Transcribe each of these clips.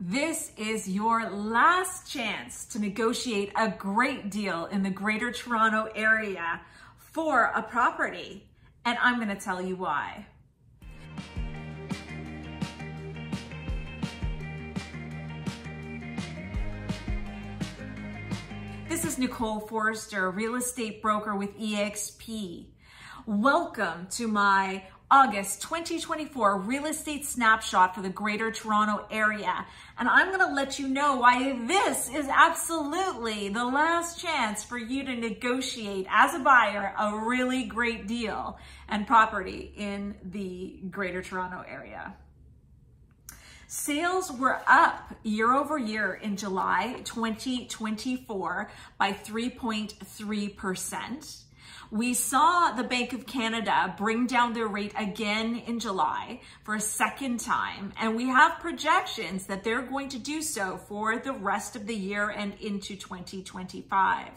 This is your last chance to negotiate a great deal in the Greater Toronto Area for a property, and I'm going to tell you why. This is Nicole Forrester, real estate broker with eXp. Welcome to my August 2024 real estate snapshot for the Greater Toronto Area. And I'm going to let you know why this is absolutely the last chance for you to negotiate as a buyer a really great deal and property in the Greater Toronto Area. Sales were up year over year in July 2024 by 3.3%. We saw the Bank of Canada bring down their rate again in July for a second time, and we have projections that they're going to do so for the rest of the year and into 2025.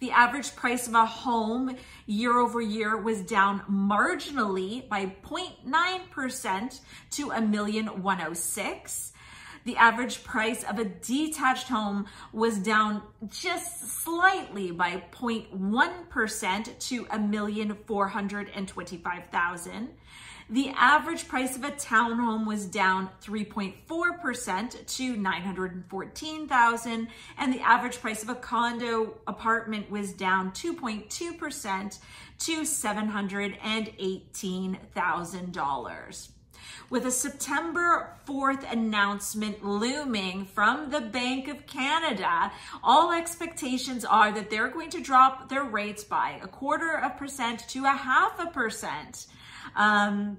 The average price of a home year over year was down marginally by 0.9% to a million 106. The average price of a detached home was down just slightly by 0.1% to a million four hundred and twenty-five thousand. The average price of a townhome was down 3.4% to 914,000 and the average price of a condo apartment was down 2.2% to $718,000 with a September 4th announcement looming from the Bank of Canada, all expectations are that they're going to drop their rates by a quarter of percent to a half a percent. Um,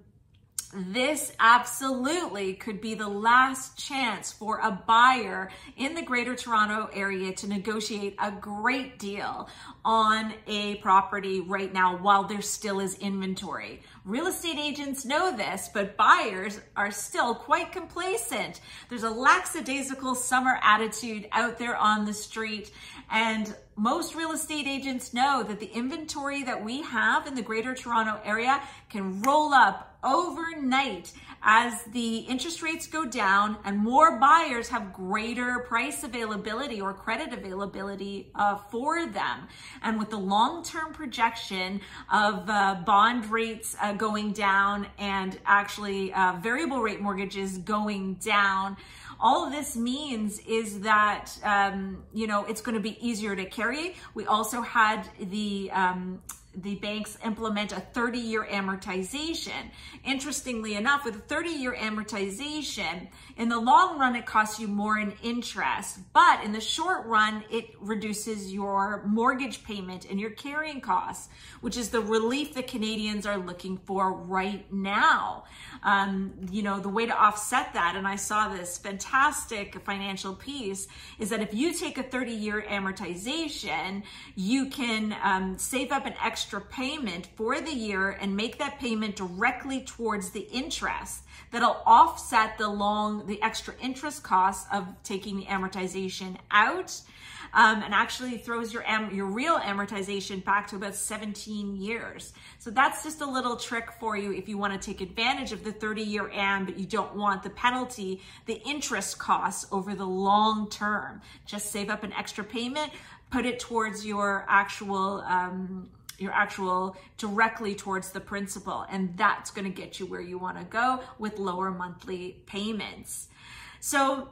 this absolutely could be the last chance for a buyer in the Greater Toronto area to negotiate a great deal on a property right now while there still is inventory. Real estate agents know this, but buyers are still quite complacent. There's a lackadaisical summer attitude out there on the street, and most real estate agents know that the inventory that we have in the Greater Toronto area can roll up overnight as the interest rates go down and more buyers have greater price availability or credit availability uh, for them. And with the long-term projection of uh, bond rates uh, going down and actually uh, variable rate mortgages going down, all this means is that, um, you know, it's going to be easier to carry. We also had the, um, the banks implement a 30 year amortization. Interestingly enough, with a 30 year amortization, in the long run, it costs you more in interest, but in the short run, it reduces your mortgage payment and your carrying costs, which is the relief that Canadians are looking for right now. Um, you know, the way to offset that, and I saw this fantastic financial piece, is that if you take a 30 year amortization, you can um, save up an extra payment for the year and make that payment directly towards the interest that'll offset the long, the extra interest costs of taking the amortization out. Um, and actually throws your your real amortization back to about 17 years. So that's just a little trick for you if you want to take advantage of the 30 year am, but you don't want the penalty, the interest costs over the long term. Just save up an extra payment, put it towards your actual um, your actual directly towards the principal. And that's going to get you where you want to go with lower monthly payments. So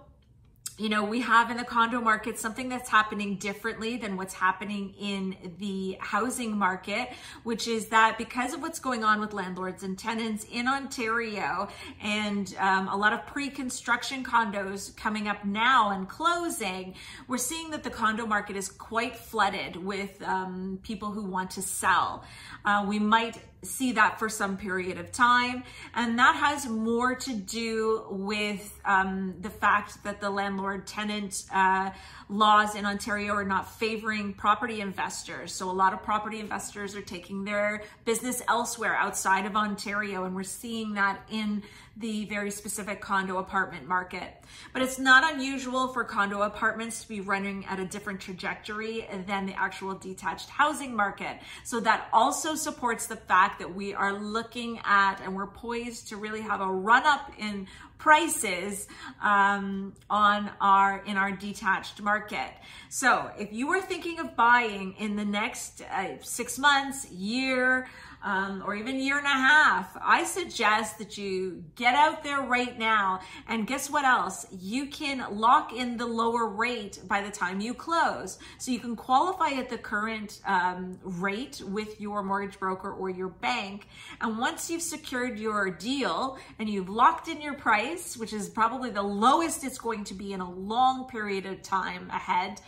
you know, we have in the condo market something that's happening differently than what's happening in the housing market, which is that because of what's going on with landlords and tenants in Ontario and um, a lot of pre construction condos coming up now and closing, we're seeing that the condo market is quite flooded with um, people who want to sell. Uh, we might see that for some period of time. And that has more to do with um, the fact that the landlord tenant uh, laws in Ontario are not favoring property investors. So a lot of property investors are taking their business elsewhere outside of Ontario. And we're seeing that in the very specific condo apartment market. But it's not unusual for condo apartments to be running at a different trajectory than the actual detached housing market. So that also supports the fact that we are looking at and we're poised to really have a run up in prices um, on our in our detached market. So if you are thinking of buying in the next uh, six months, year, um, or even year and a half, I suggest that you get out there right now. And guess what else? You can lock in the lower rate by the time you close. So you can qualify at the current um, rate with your mortgage broker or your bank. And once you've secured your deal and you've locked in your price, which is probably the lowest it's going to be in a long period of time ahead,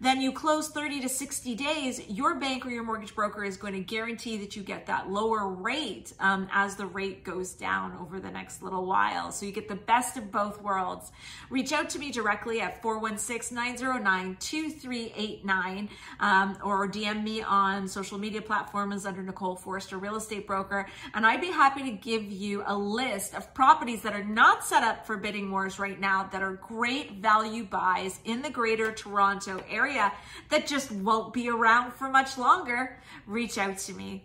then you close 30 to 60 days, your bank or your mortgage broker is going to guarantee that you get that lower rate um, as the rate goes down over the next little while. So you get the best of both worlds. Reach out to me directly at 416-909-2389 um, or DM me on social media platforms under Nicole Forrester Real Estate Broker. And I'd be happy to give you a list of properties that are not set up for bidding wars right now that are great value buys in the greater Toronto area area that just won't be around for much longer, reach out to me.